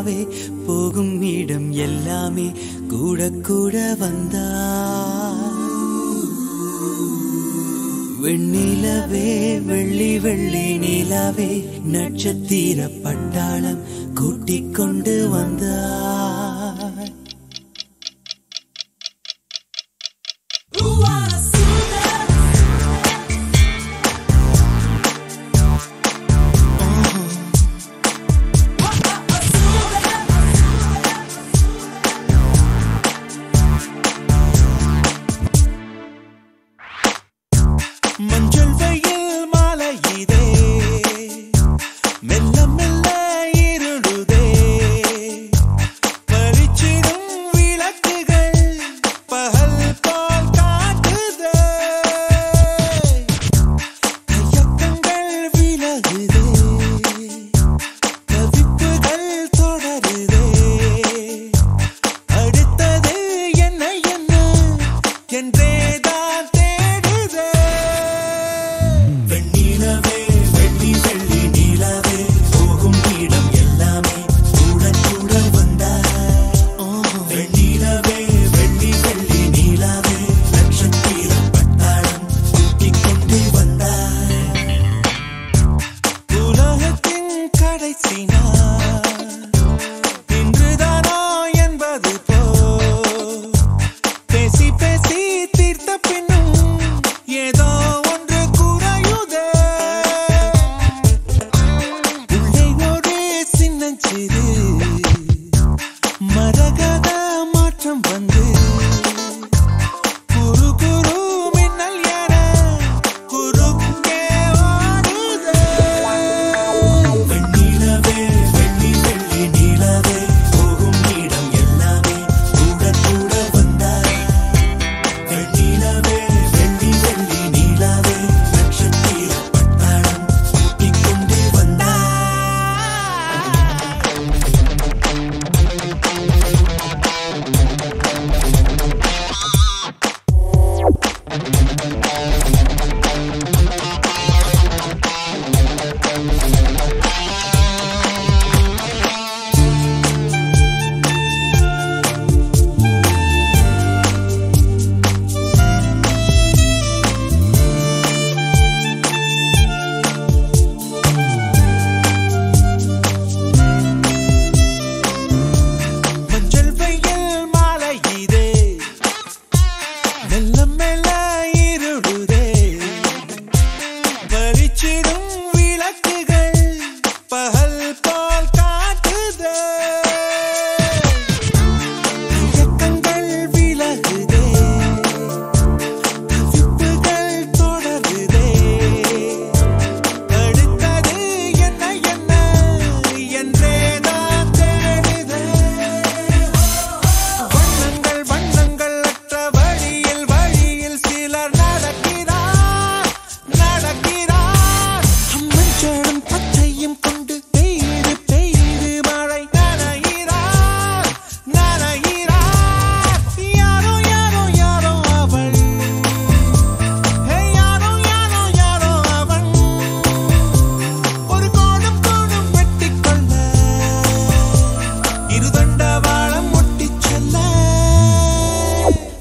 வந்தாவே போகும் இடம் எல்லாமே கூட கூட வந்தா. வெண்ணிலவே வெள்ளி வெள்ளி நிலாவே நட்சத்திர பட்டாளம் கூட்டிக் கொண்டு வந்தா. and all.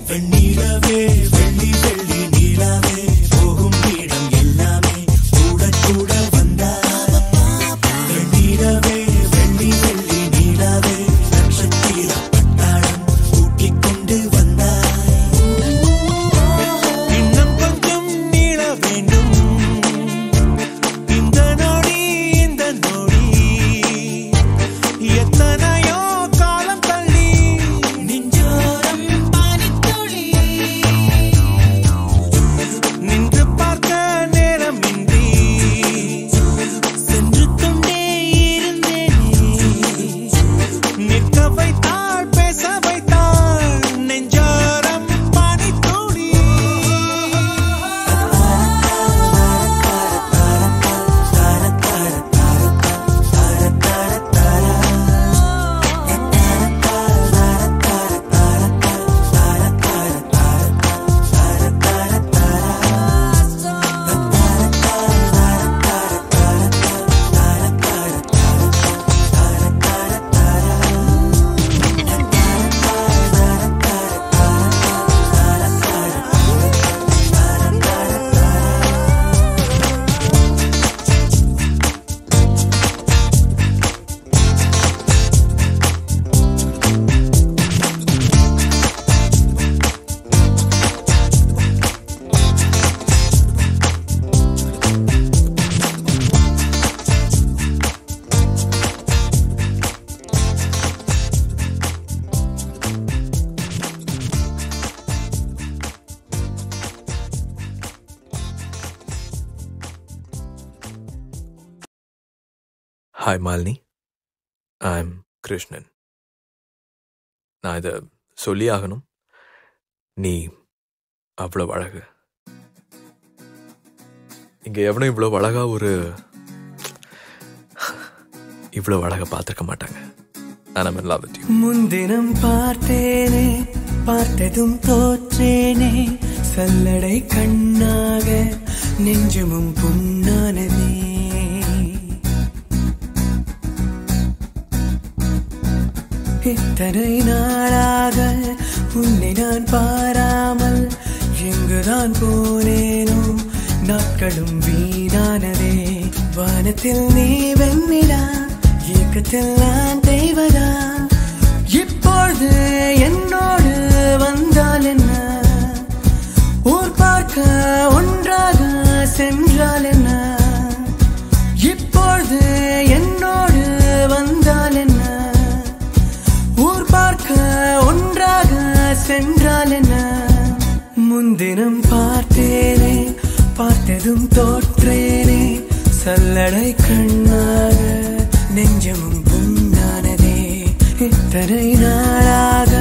Avenida. Hi Malini I am Krishnan நான் இதை சொல்லி ஆகணும் நீ அவ்வளோ அழகு. இங்கே எவனும் இவ்வளோ அழகா ஒரு இவ்வளோ அழகா பார்த்துருக்க மாட்டாங்க. நான் ஐம் முன்தினம் பார்த்தேனே பார்த்ததும் தோற்றேனே. சல்லடை கண்ணாக நெஞ்சமும் புண்ணானதே இத்தனை நாளாக உன்னை நான் பாராமல் எங்குதான் போனேனோ? நாட்களும் வீணானதே. வானத்தில் நீ வெண்ணிலா இயக்கத்தில் நான் தெய்வதா? இப்பொழுது என்னோடு வந்தால் என்ன? ஊர் பார்க்க ஒன்றாக சென்றால் என்ன? தினம் பார்த்தேனே பார்த்ததும் தோற்றேனே. சல்லடை கண்ணாக நெஞ்சமும் புண்ணானதே. இத்தனை நாளாக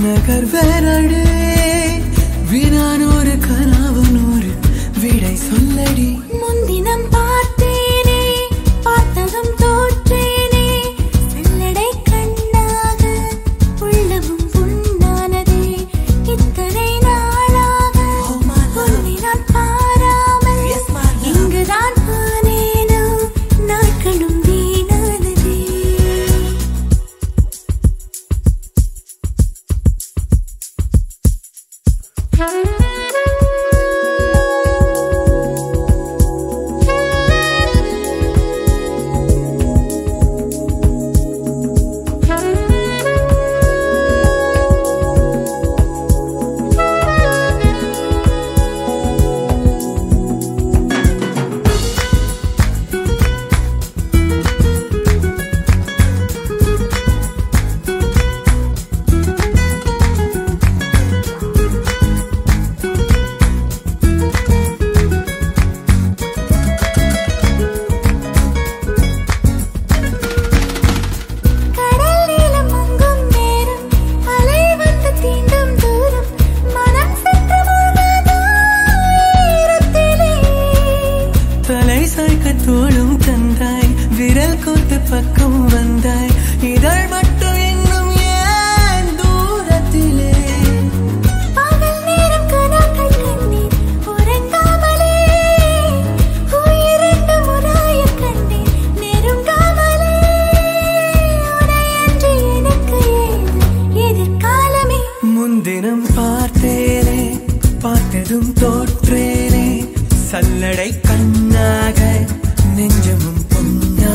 பட்டு நகர்வேனடே வினானூறு கனவு விடை சொல்லடி.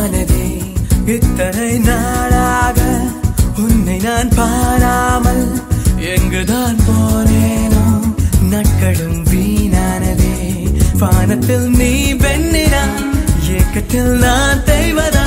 மனதே இத்தனை நாளாக உன்னை நான் பாராமல் எங்குதான் போனேனோ நாட்களும் வீணானதே. வானத்தில் நீ பெண்ணினா ஏக்கத்தில் நான் தெய்வதா?